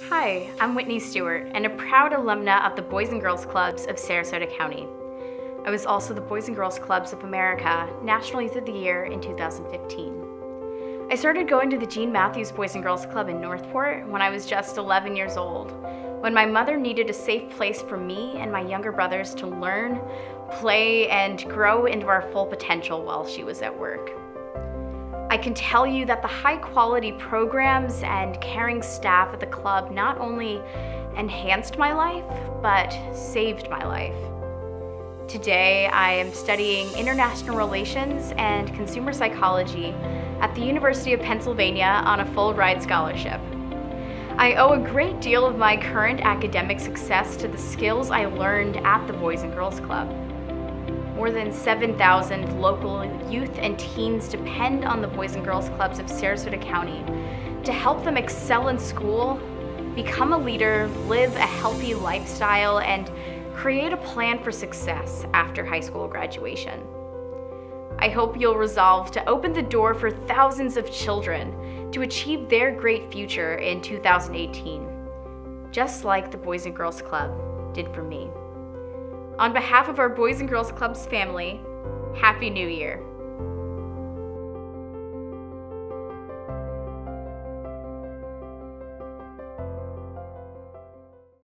Hi, I'm Whitney Stewart and a proud alumna of the Boys and Girls Clubs of Sarasota County. I was also the Boys and Girls Clubs of America National Youth of the Year in 2015. I started going to the Gene Matthews Boys and Girls Club in North Port when I was just 11 years old, when my mother needed a safe place for me and my younger brothers to learn, play, and grow into our full potential while she was at work. I can tell you that the high quality programs and caring staff at the club not only enhanced my life, but saved my life. Today, I am studying international relations and consumer psychology at the University of Pennsylvania on a full ride scholarship. I owe a great deal of my current academic success to the skills I learned at the Boys and Girls Club. More than 7,000 local youth and teens depend on the Boys and Girls Clubs of Sarasota County to help them excel in school, become a leader, live a healthy lifestyle, and create a plan for success after high school graduation. I hope you'll resolve to open the door for thousands of children to achieve their great future in 2018, just like the Boys and Girls Club did for me. On behalf of our Boys and Girls Clubs family, Happy New Year.